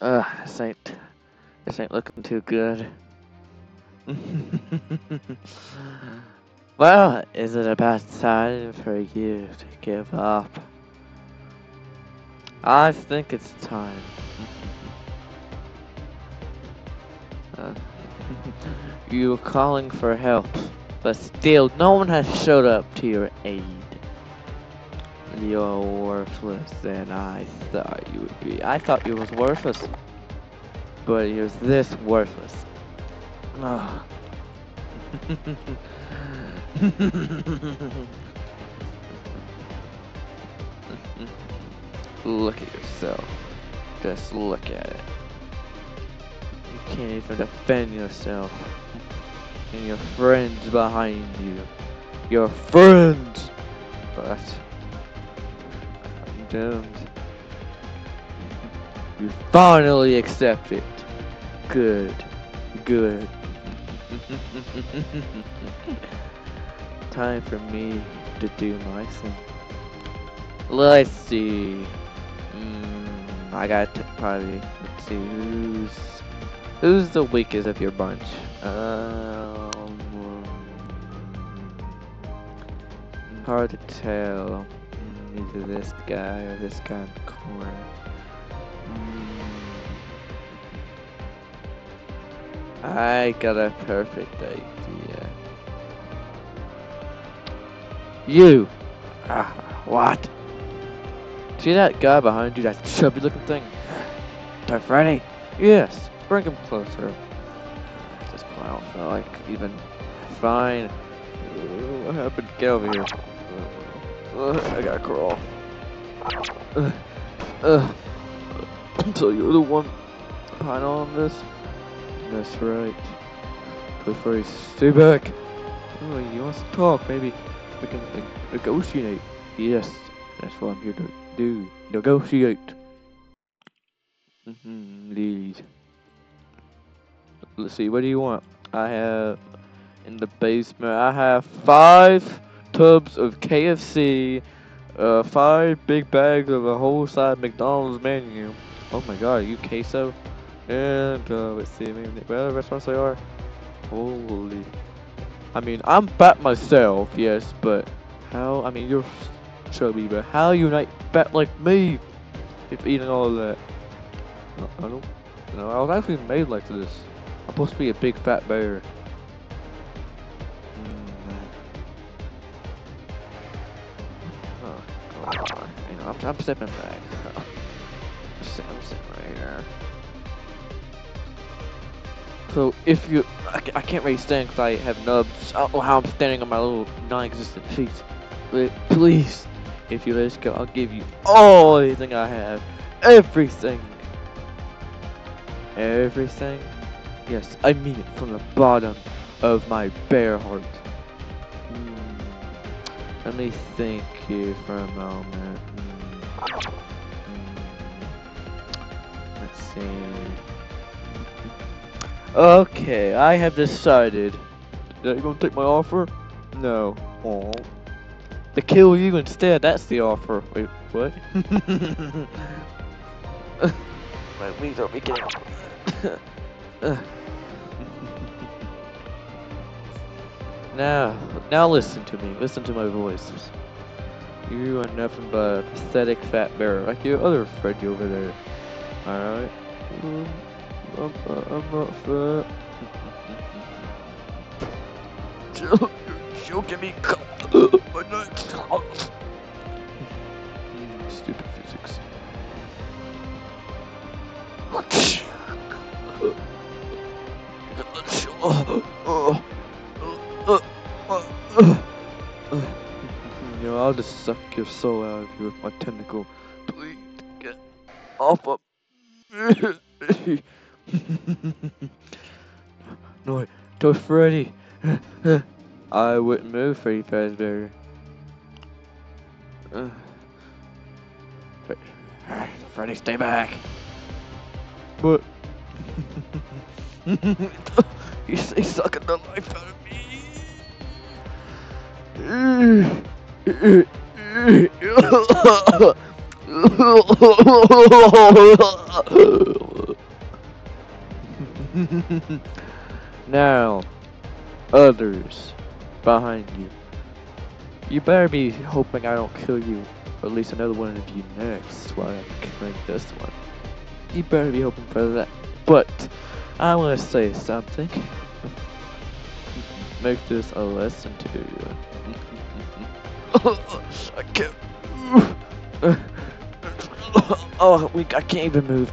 Uh, this ain't, this ain't looking too good. well, is it about time for you to give up? I think it's time. Uh, you were calling for help, but still no one has showed up to your aid. You're worthless than I thought you would be. I thought you was worthless. But you're this worthless. Ugh. look at yourself. Just look at it. You can't even defend yourself. And your friends behind you. Your friends! But You finally accept it. Good. Good. Time for me to do my thing. Let's see. Mm, I got to probably let's see who's who's the weakest of your bunch. Um, hard to tell. Either this guy or this guy in the corner. Mm. I got a perfect idea. You! Ah, what? See that guy behind you, that chubby looking thing? Toy Freddy? Yes, bring him closer. This clown felt like even fine. What happened? Get over here. Uh, I gotta crawl. Uh, uh, so you're the one behind on this? That's right. Toy stay back. Oh, you want to talk? Maybe we can negotiate. Yes, that's what I'm here to do. Negotiate. Mm-hmm, lead. Let's see, what do you want? I have in the basement. I have five tubs of KFC, uh, five big bags of a whole side McDonald's menu. Oh my god, you queso? And, uh, let's see, maybe, where restaurants they are? Holy. I mean, I'm fat myself, yes, but how, I mean, you're chubby, but how you not fat like me if eating all that? I don't, know, I was actually made like this. I'm supposed to be a big fat bear. I'm, I'm stepping back. I'm sitting right here. So if you, I, I can't really stand because I have nubs. I don't know how I'm standing on my little non-existent feet. But please, if you let us go, I'll give you all everything I have. Everything. Everything? Yes, I mean it from the bottom of my bare heart. Mm. Let me think here for a moment. Let's see. Okay, I have decided. Are you gonna take my offer? No. Oh. To kill you instead, that's the offer. Wait, what? my wings are beginning. Now, now listen to me. Listen to my voice. You are nothing but a pathetic fat bear, like your other friend over there. Alright? I'm, I'm not fat. You're choking me. My neck. Stupid physics. Know, I'll just suck your soul out of you with my tentacle. Please get off of me. no, Toy Freddy. I wouldn't move Freddy Fazbear. Uh, Freddy, stay back. But he's, he's sucking the life out of me. now, others behind you. You better be hoping I don't kill you, or at least another one of you next while I'm killing this one. You better be hoping for that. But, I want to say something. Make this a lesson to you. I can't. Oh, we, I can't even move.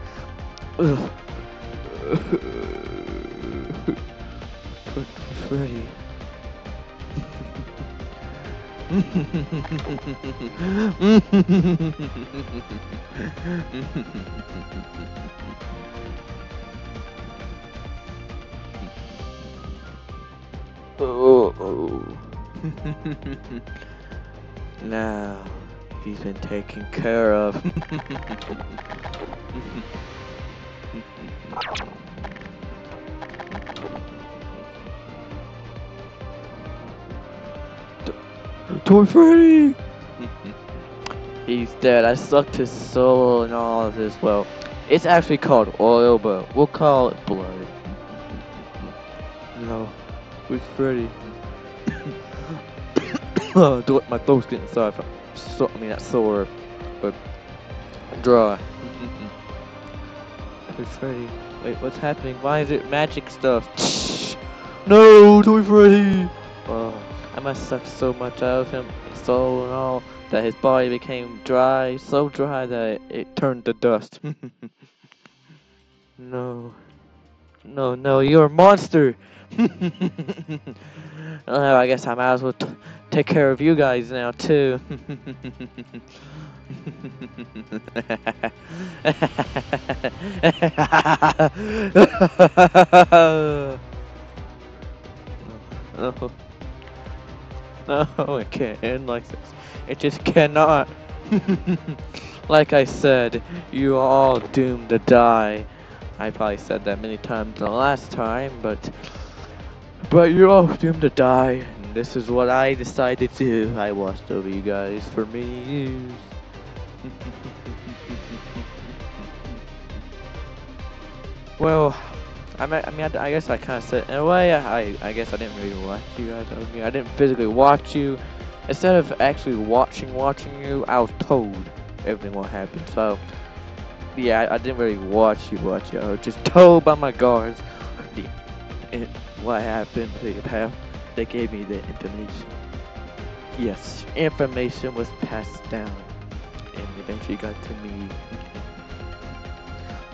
Freddy. oh. now he's been taken care of. Toy Freddy! He's dead. I sucked his soul and all of this. Well, it's actually called oil, but we'll call it blood. No, who's Freddy? oh, my throat's getting sore. So, I mean, that's sore, but dry. Toy Freddy. Wait, what's happening? Why is it magic stuff? no, Toy Freddy! Oh. I must suck so much out of him, soul and all, that his body became dry, so dry that it turned to dust. no. No, no, you're a monster! I guess I might as well take care of you guys now, too. no. No, it can't end like this. It just cannot. like I said, you are all doomed to die. I probably said that many times the last time, but but you're all doomed to die. And this is what I decided to do. I watched over you guys for many years. well, I mean, I, mean, I, I guess I kind of said, in a way, I, I guess I didn't really watch you guys. I, mean, I didn't physically watch you. Instead of actually watching, watching you, I was told everything what happened. So, yeah, I, I didn't really watch you watch you. I was just told by my guards the, what happened. They, have, they gave me the information. Yes, information was passed down and eventually got to me.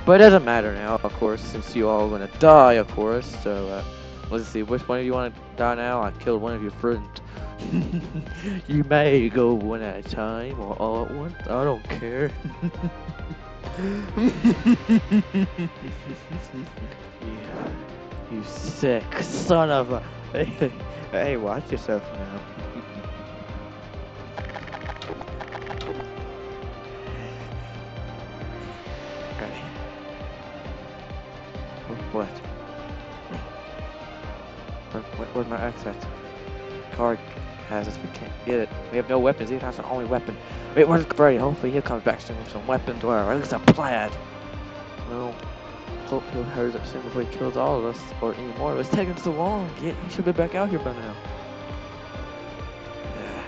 But it doesn't matter now, of course, since you all are gonna die, of course. So, uh, let's see, which one of you want to die now? I killed one of your friends. you may go one at a time or all at once. I don't care. you, you sick son of a. Hey, hey, watch yourself now. Okay. What? Where, where, where's my exit? Card has us. We can't get it. We have no weapons. He has the only weapon. Wait, where's Freddy? Hopefully he comes back soon with some weapons or at least a plan. Well, hope he'll hurry up soon before he kills all of us or any more. It's taking so long. Get, he should be back out here by now. Yeah.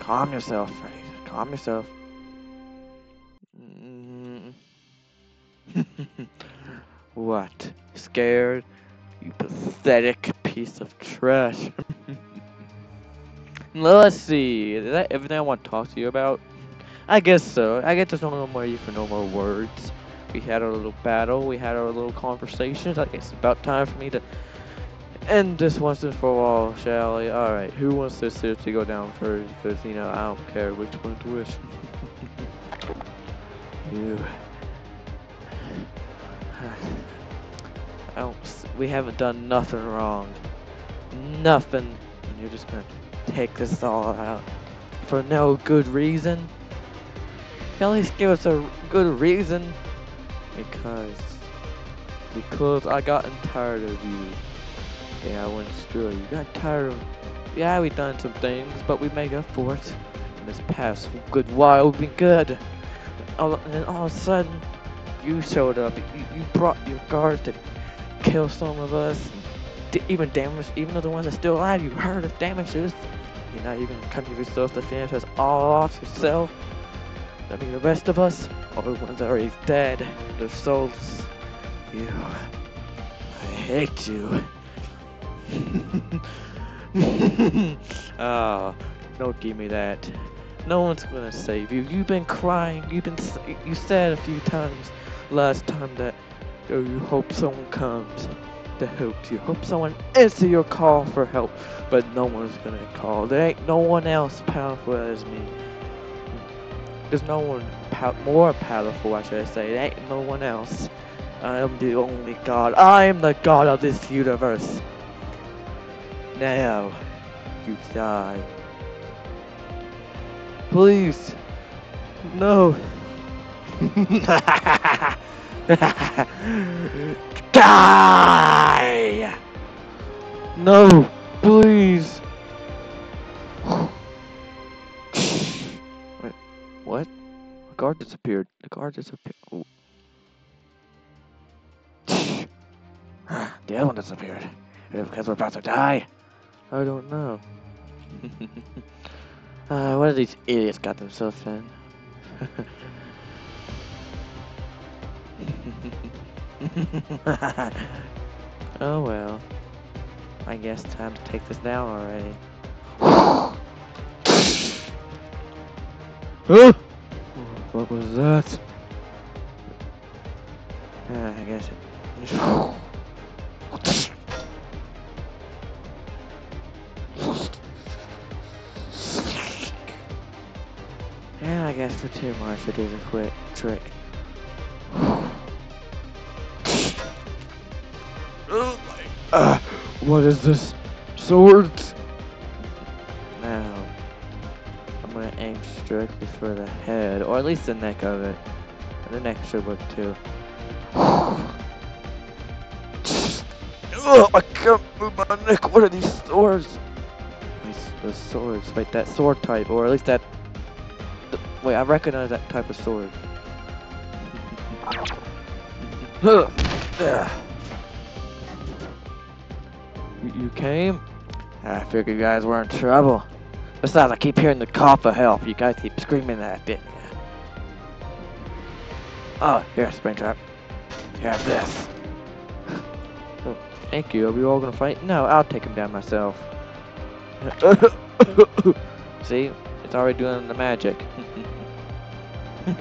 Calm yourself, Freddy. Calm yourself. Mm. What? Scared? You pathetic piece of trash. Let's see. Is that everything I want to talk to you about? I guess so. I get to no more you for no more words. We had our little battle. We had our little conversations. It's about time for me to end this once and for all, shall we? Alright, who wants this to go down first? Because, you know, I don't care which one to wish. you. I don't, we haven't done nothing wrong. Nothing. And you're just gonna take this all out for no good reason. at least give us a good reason. Because, because I gotten tired of you. Yeah, I went screw you. Got tired of, yeah, we done some things, but we make up for it. In this past good while, we've been good. All, and then all of a sudden, You showed up. You, you brought your guards to kill some of us. Even damage, even though the ones that still alive. You heard of damages. You're not even to yourself to finish us all off yourself. I mean, the rest of us, all the ones are already dead, their souls. You. I hate you. oh, don't give me that. No one's gonna save you. You've been crying. You've been. You said a few times last time that oh, you hope someone comes to help you. Hope someone answer your call for help. But no one's gonna call. There ain't no one else powerful as me. There's no one pow more powerful, I should say. There ain't no one else. I am the only god. I am the god of this universe. Now, you die. Please. No. Die! No, please. Guard disappeared. The guard disappeared. Oh. the other one disappeared. Because we're about to die. I don't know. uh, what have these idiots got themselves in? oh well. I guess time to take this down already. Huh? What was that? Uh, I guess it. Yeah, I guess for two more I should do quick trick. oh my. Uh, what is this? Swords? Aim strictly for the head, or at least the neck of it. The neck should work too. Oh, I can't move my neck. What are these swords? These the swords, like that sword type, or at least that. Wait, I recognize that type of sword. you, you came? I figured you guys were in trouble. Besides, I keep hearing the call for help. You guys keep screaming that, didn't? Oh, here, Springtrap. You have this. Oh, thank you. Are we all gonna fight? No, I'll take him down myself. See? It's already doing the magic.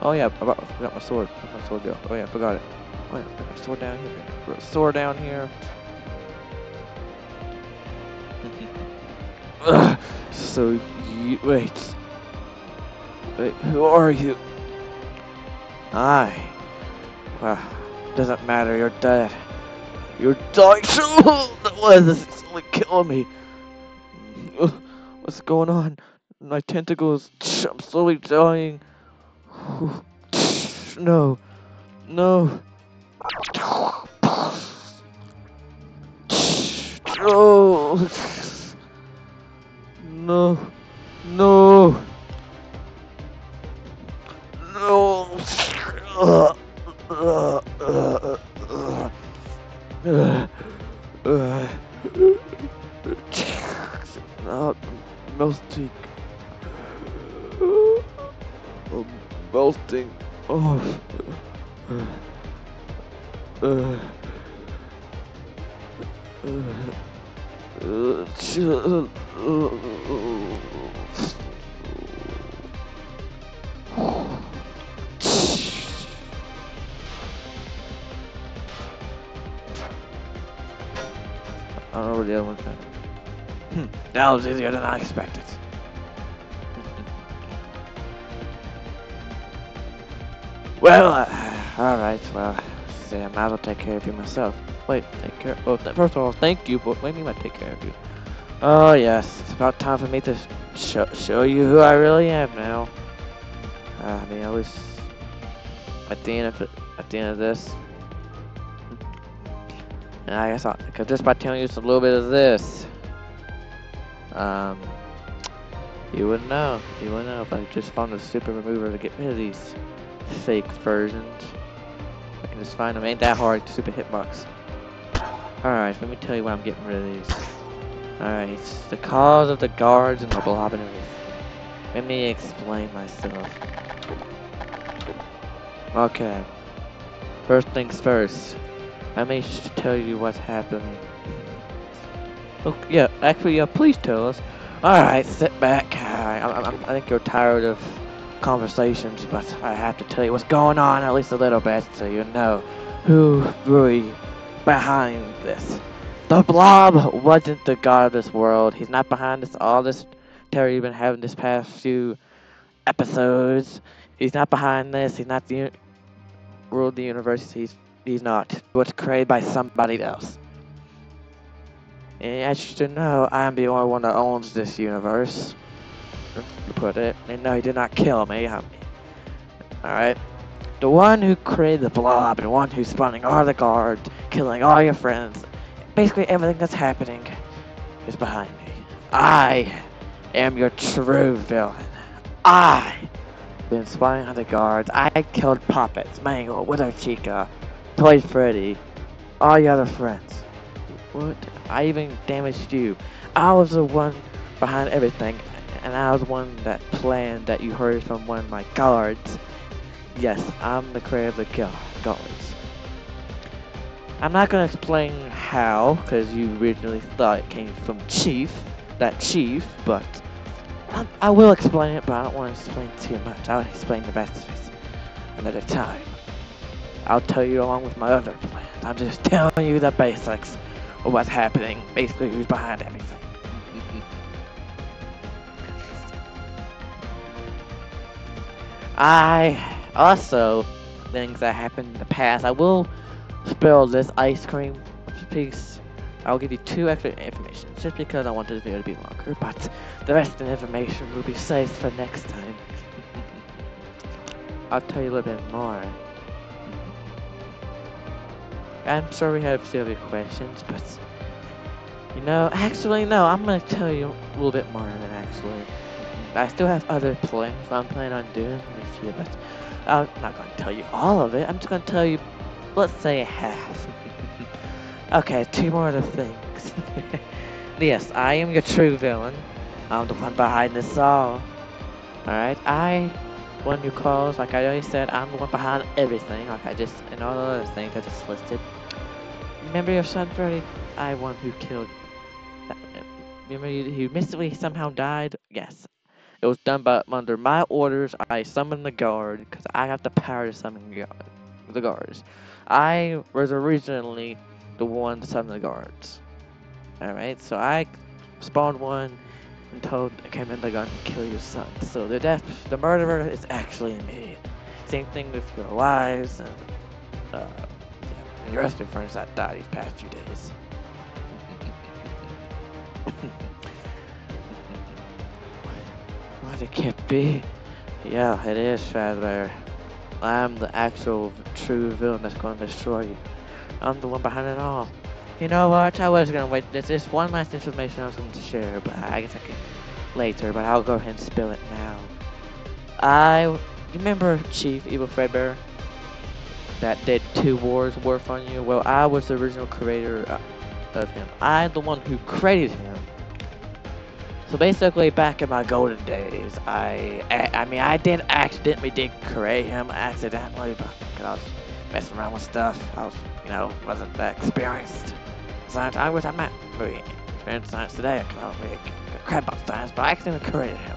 oh yeah, I got, my sword. Where'd my sword go? Oh yeah, I forgot it. Oh yeah, put my sword down here. Sword down here. Ugh, so you wait. Wait, who are you? I. Well, doesn't matter. You're dead. You're dying. what is this? It's only killing me. What's going on? My tentacles. I'm slowly dying. No. No. No. No. No. No. Ugh. Ugh. Ugh. Not melting. I'm melting. Oh. Uh. Uh. I don't know where the other one's at. Hmm, that was easier than I expected. well, uh, alright, well, say I might as well take care of you myself. Wait, take care. Oh, th- first of all, thank you, but what do you mean by take care of you? Oh, yes, it's about time for me to show, show you who I really am now. Uh, I mean, at least at the end of it, at the end of this. And I guess I'll, cause just by telling you just a little bit of this, um, You wouldn't know. You wouldn't know if I just found a super remover to get rid of these fake versions. I can just find them. Ain't that hard. Super hitbox. Alright, let me tell you why I'm getting rid of these. Alright, it's the cause of the guards and the blob and everything. Let me explain myself. Okay. First things first. Let me just tell you what's happened. Oh, yeah, actually, yeah, please tell us. Alright, sit back. I, I, I think you're tired of conversations, but I have to tell you what's going on, at least a little bit, so you know who really behind this. The Blob wasn't the god of this world. He's not behind this all this terror you've been having this past few episodes. He's not behind this. He's not the world, the universe. He's he's not. It was created by somebody else. And as you should know, I am the only one that owns this universe. You put it. And no, he did not kill me. Alright. The one who created the blob, and the one who's spawning all the guards, killing all your friends, basically everything that's happening is behind me. I am your true villain. I been spying on the guards. I killed Puppets, Mangle, Withered Chica, Toy Freddy, all your other friends. What? I even damaged you. I was the one behind everything, and I was the one that planned that you heard from one of my guards. Yes, I'm the creator of the guards. I'm not gonna explain how, because you originally thought it came from Chief, that Chief, but I, I will explain it, but I don't want to explain too much. I'll explain the rest of it another time. I'll tell you along with my other plans. I'm just telling you the basics of what's happening, basically who's behind everything. I also things that happened in the past. I will spill this ice cream piece. I'll give you two extra information just because I want this video to be longer, but the rest of the information will be saved for next time. I'll tell you a little bit more. I'm sure we have several questions, but you know, actually, no, I'm gonna tell you a little bit more than actually. I still have other plans I'm planning on doing this year, but I'm not gonna tell you all of it. I'm just gonna tell you, let's say half. okay, two more other things. yes, I am your true villain. I'm the one behind this all. Alright, I, one who calls, like I already said, I'm the one behind everything, like I just, and all the other things I just listed. Remember your son Freddy? I one who killed. Uh, remember he mystically somehow died? Yes. It was done by under my orders. I summoned the guard because I have the power to summon the guards. I was originally the one to summon the guards. Alright, so I spawned one and told "I came in the gun to kill your son. So the death, the murderer is actually me. Same thing with your wives and uh, and your rest of friends that died these past few days. what it can't be. Yeah, it is, Fazbear. I'm the actual true villain that's going to destroy you. I'm the one behind it all. You know what? I was gonna wait. There's just one last information I was going to share, but I guess I can later. But I'll go ahead and spill it now. I remember Chief Evil Fredbear that did two wars worth on you. Well, I was the original creator uh, of him. I'm the one who created him. So basically, back in my golden days, I, I, I mean, I didn't accidentally did create him accidentally, but because I was messing around with stuff, I was, you know, wasn't that experienced. Science, I wish I meant really experienced science today. I don't really crap about science, but I accidentally created him.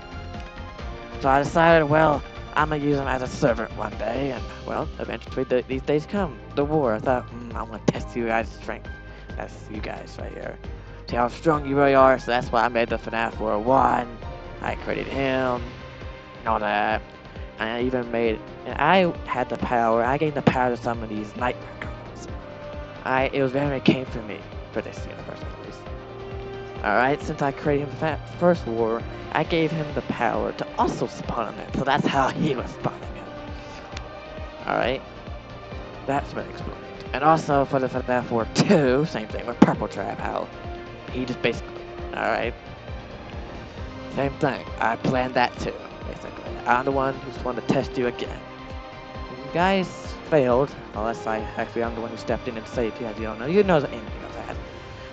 So I decided, well, I'm gonna use him as a servant one day, and well, eventually the, these days come. The war. I thought, mm, I'm gonna test you guys' strength. That's you guys right here. See how strong you really are. So that's why I made the FNAF War One. I created him, and all that. And I even made. And I had the power. I gained the power to summon these nightmare gods. I. It was very came for me for this universe at least. Alright, since I created him that first war, I gave him the power to also spawn it, so that's how he was spawning it. Alright? That's been explained. And also for the FNAF War 2, same thing with Purple Trap, how he just basically, alright? Same thing. I planned that too, basically. I'm the one who's going to test you again. You guys failed, unless I actually I'm the one who stepped in and saved you, as you don't know. You know the anything of that.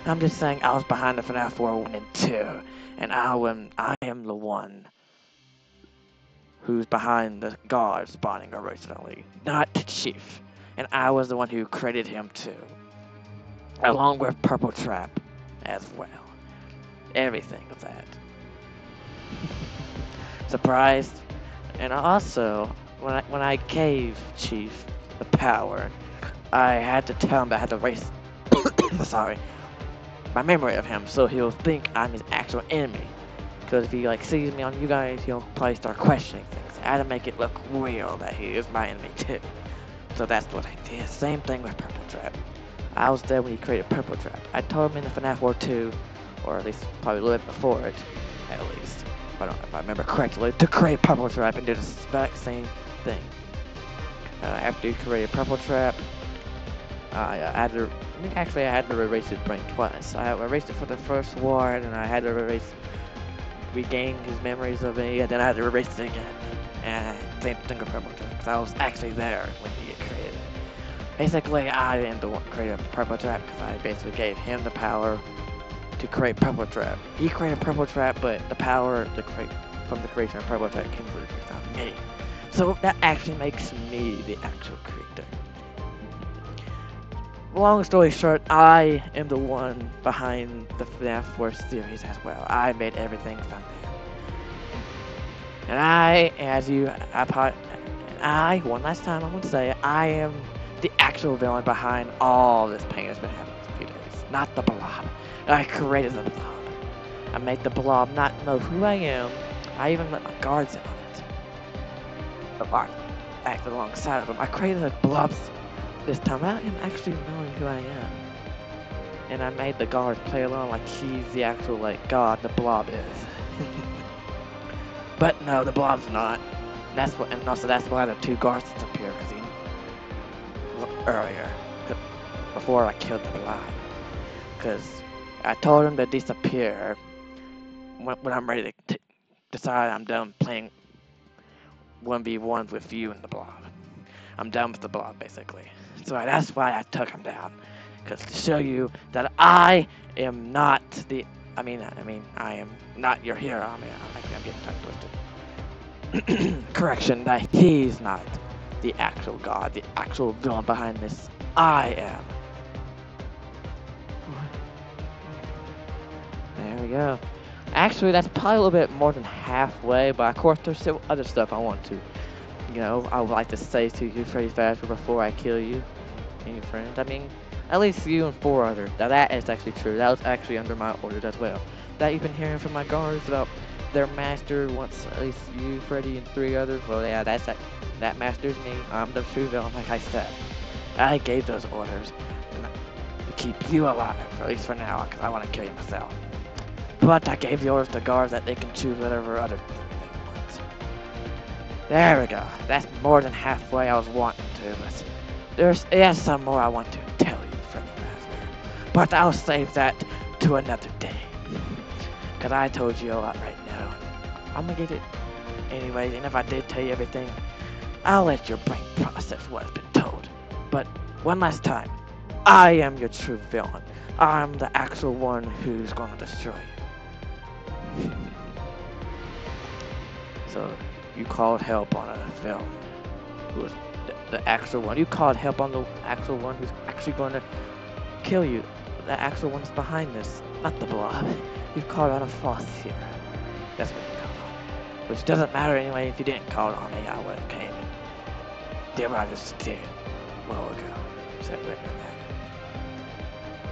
I'm just saying I was behind the FNAF 4 1 and 2, and I am, I am the one who's behind the guard spawning originally, not the chief. And I was the one who created him too, oh. along with Purple Trap as well. Everything of that. Surprised? And also, when I, when I gave Chief the power, I had to tell him that I had to erase, sorry, my memory of him, so he'll think I'm his actual enemy. Because if he like sees me on you guys, he'll probably start questioning things. I had to make it look real that he is my enemy too. So that's what I did. Same thing with Purple Trap. I was there when he created Purple Trap. I told him in the FNAF War 2, or at least probably a little bit before it, at least, if I, don't, if I remember correctly, to create Purple Trap and do the exact same thing. Uh, after he created Purple Trap, I uh, had to, I actually I had to erase his brain twice. I erased it for the first war, and I had to erase, regain his memories of me, and then I had to erase it again. And same thing with Purple Trap, because I was actually there when he created it. Basically, I am the one created Purple Trap, because I basically gave him the power to create Purple Trap. He created Purple Trap, but the power to create from the creation of Purple Trap came from me. So that actually makes me the actual creator. Long story short, I am the one behind the FNAF 4 series as well. I made everything from there. And I, as you, I, I, one last time I want to say, I am the actual villain behind all this pain that's been happening for a few days. Not the blob. I created the blob. I made the blob not know who I am. I even let my guards in on it. I acted alongside of them. I created the blobs this time out am actually knowing who I am. And I made the guard play along like he's the actual like god the blob is. but no, the blob's not. That's what, and also that's why the two guards disappeared because he earlier before I killed the blob. Because I told him to disappear when, when I'm ready to decide I'm done playing 1v1s with you and the blob. I'm done with the blob, basically. So that's why I took him down. Because to show you that I am not the... I mean, I mean, I am not your hero. I mean, I I'm getting tongue twisted. Correction, that he's not the actual god, the actual villain behind this. I am. There we go. Actually, that's probably a little bit more than halfway, but of course there's still other stuff I want to, you know, I would like to say to you, Freddy Fazbear, before I kill you and your friends. I mean, at least you and four others. Now that is actually true. That was actually under my orders as well. That you've been hearing from my guards about their master wants at least you, Freddy, and three others. Well, yeah, that's that. That master's me. I'm the true villain, like I said. I gave those orders to keep you alive, at least for now, because I want to kill you myself. But I gave the orders to guards that they can choose whatever other they want. There we go. That's more than halfway I was wanting to, but there's, there's some more I want to tell you, Freddy Fazbear. But I'll save that to another day. Because I told you a lot right now. I'm going to get it anyways, and if I did tell you everything, I'll let your brain process what's been told. But one last time, I am your true villain. I'm the actual one who's going to destroy you. so, you called help on a villain who was the, the actual one. You called help on the actual one who's actually going to kill you. The actual one's behind this, not the blob. You called on a false here. That's what you called on. Which doesn't matter anyway. If you didn't call on me, I would have came and did I just did a while ago. So it wouldn't.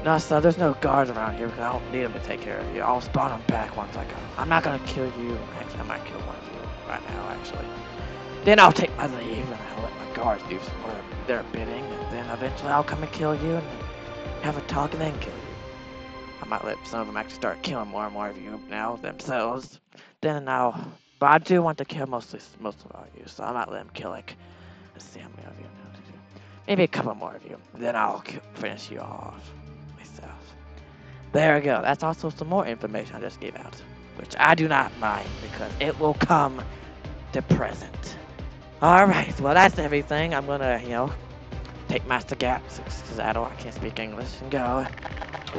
No, son, there's no guards around here because I don't need them to take care of you. I'll spawn them back once I go. I'm not gonna kill you. Actually, I might kill one of you right now, actually. Then I'll take my leave and I'll let my guards do some of their bidding, and then eventually I'll come and kill you and have a talk and then kill you. I might let some of them actually start killing more and more of you now themselves. Then I'll, but I do want to kill mostly most of all you, so I might let them kill like a family of you. Maybe a couple more of you. Then I'll finish you off myself. There we go. That's also some more information I just gave out. which I do not mind because it will come to present. Alright, well that's everything. I'm gonna, you know, take Master Gaps because I don't, I can't speak English and go.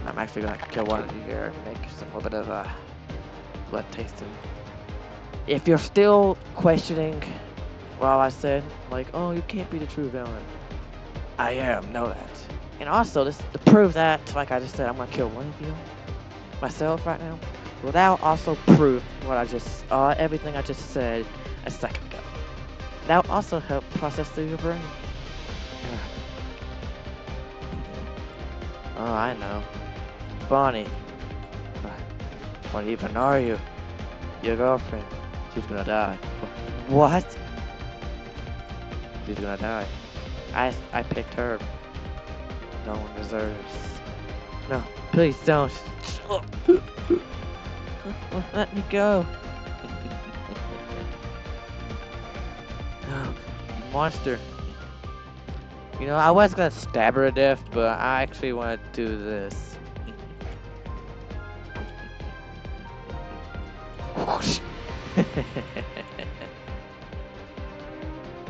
I'm actually gonna kill one of you here and make some little bit of a blood tasting. If you're still questioning what I said, like, oh, you can't be the true villain. I am, know that. And also, this to prove that, like I just said, I'm gonna kill one of you myself right now. Well, that'll also prove what I just, uh, everything I just said a second ago. That will also help process through your brain. Oh, I know. Bonnie. What even are you? Your girlfriend. She's gonna die. What? She's gonna die. I, I picked her. No one deserves. No, please don't. Let me go. monster. You know, I was gonna stab her to death, but I actually want to do this.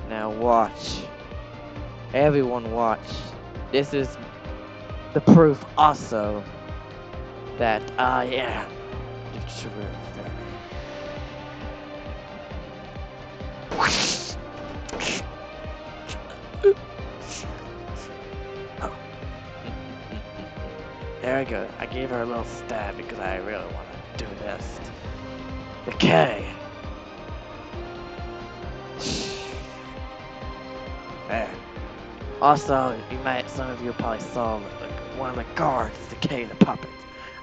now watch. Everyone watch. This is the proof also that I am the true I gave her a little stab because I really want to do this. Okay. There. Also, you might, some of you probably saw one of the guards decay the puppet.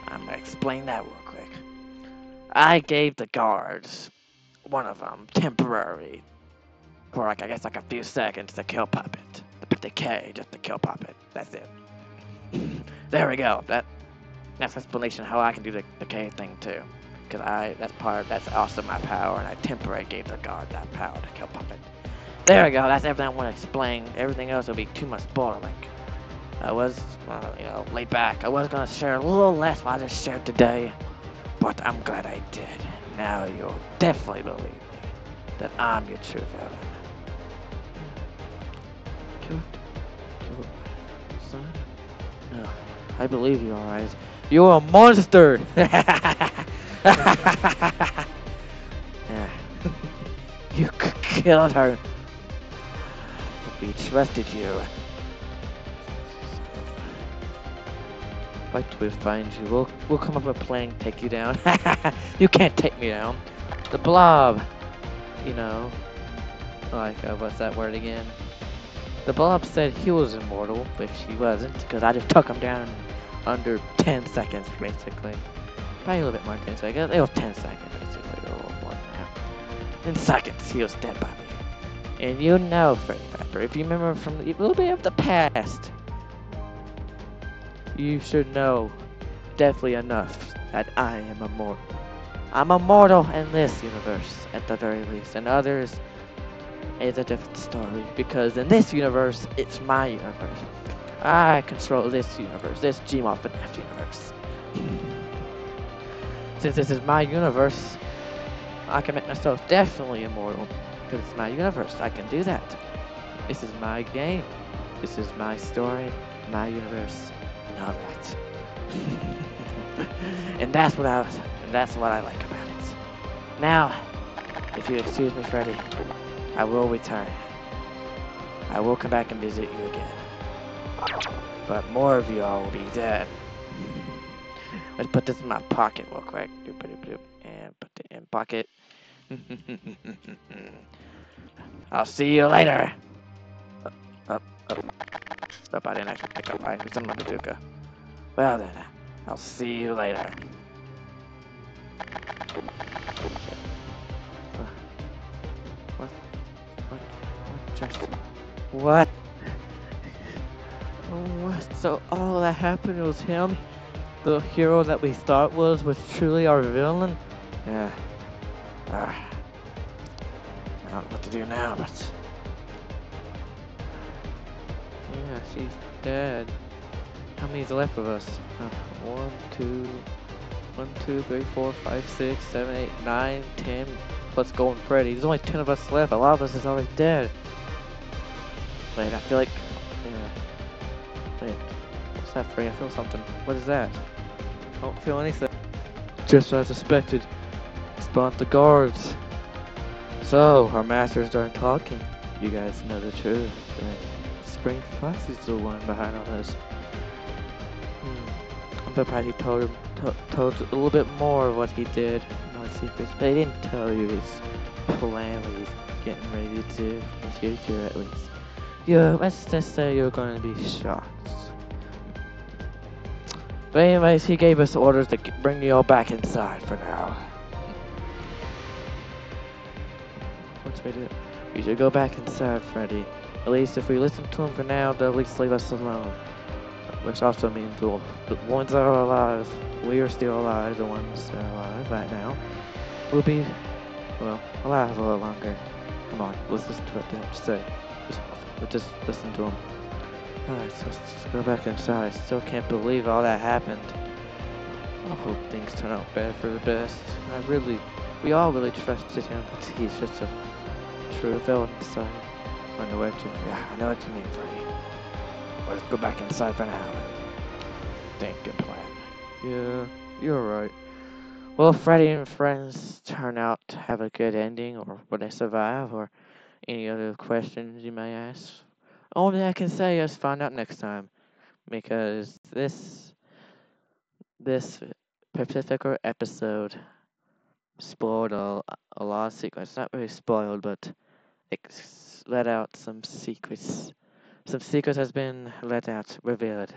I'm gonna explain that real quick. I gave the guards, one of them, temporary, for like, I guess like a few seconds to kill puppet. The decay, just to kill puppet. That's it. there we go. That that's explanation how I can do the decay thing too. Cause I that's part that's also my power, and I temporarily gave the guard that power to kill puppet. There we go. That's everything I want to explain. Everything else will be too much boring. I was, uh, you know, laid back. I was gonna share a little less what I just shared today, but I'm glad I did. Now you'll definitely believe me that I'm your true villain. Cute, cute son. No, I believe you, alright. You're a monster. you killed her. We trusted you. Fight will find you. We'll we'll come up with a plan, take you down. you can't take me down. The blob. You know. Like uh, what's that word again? The blob said he was immortal, but he wasn't, because I just took him down under 10 seconds, basically. Probably a little bit more than 10 seconds. It was 10 seconds, basically, a little more than that. In seconds, he was dead by me. And you know, Freddy if you remember from a little bit of the past, you should know definitely enough that I am immortal. I'm immortal in this universe, at the very least. And others, it's a different story. Because in this universe, it's my universe. I control this universe, this Gmod FNAF universe. Since this is my universe, I can make myself definitely immortal. Because it's my universe, I can do that. This is my game. This is my story, my universe, and all that. and that's what I and that's what I like about it. Now, if you excuse me, Freddy, I will return. I will come back and visit you again. But more of you all will be dead. Let's put this in my pocket real quick. And put it in pocket. I'll see you later. Uh, uh, uh. Up, up. Up, I didn't actually pick up my son of bazooka. Well then, I'll see you later. What? What? What? What? So all that happened was him? The hero that we thought was was truly our villain? Yeah. Ah. I don't know what to do now, but... Yeah, she's dead. How many's left of us? Uh, one, two, One, two, three, four, five, six, seven, eight, nine, ten. Plus Golden Freddy. There's only ten of us left. A lot of us is already dead. Wait, I feel like. What's? I feel something. What is that? I don't feel anything. Just as expected. Spawned the guards. So, our master's done talking. You guys know the truth. Right? Spring Fox is the one behind all this. Hmm. I'm surprised he told him to told a little bit more of what he did. No secrets, but he didn't tell you his plan what he's getting ready to do in the future at least. Yeah, let's just say you're going to be shocked. But anyways, he gave us orders to bring you all back inside for now. What's we do? We should go back inside, Freddy. At least if we listen to him for now, they'll at least leave us alone. Which also means we'll, the ones that are alive, we are still alive, the ones that are alive right now, will be, well, alive a little longer. Come on, let's listen to what they have to say. Just, just listen to them. Alright, so let's go back inside. I still can't believe all that happened. I hope things turn out better for the best. I really, we all really trusted him, but he's just a true villain, so I know what you, yeah, I know what you mean, Freddy. Let's go back inside for now. Think good plan. Yeah, you're right. Will Freddy and friends turn out to have a good ending, or will they survive, or any other questions you may ask? Only I can say is find out next time, because this this particular episode spoiled a, a lot of secrets. Not really spoiled, but it let out some secrets. Some secrets has been let out, revealed.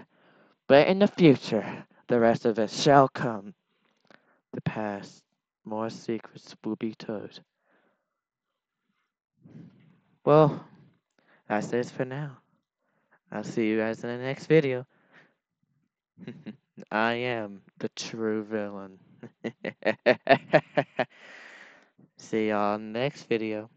But in the future, the rest of it shall come to pass. More secrets will be told. Well, that's it for now. I'll see you guys in the next video. I am the true villain. see y'all next video.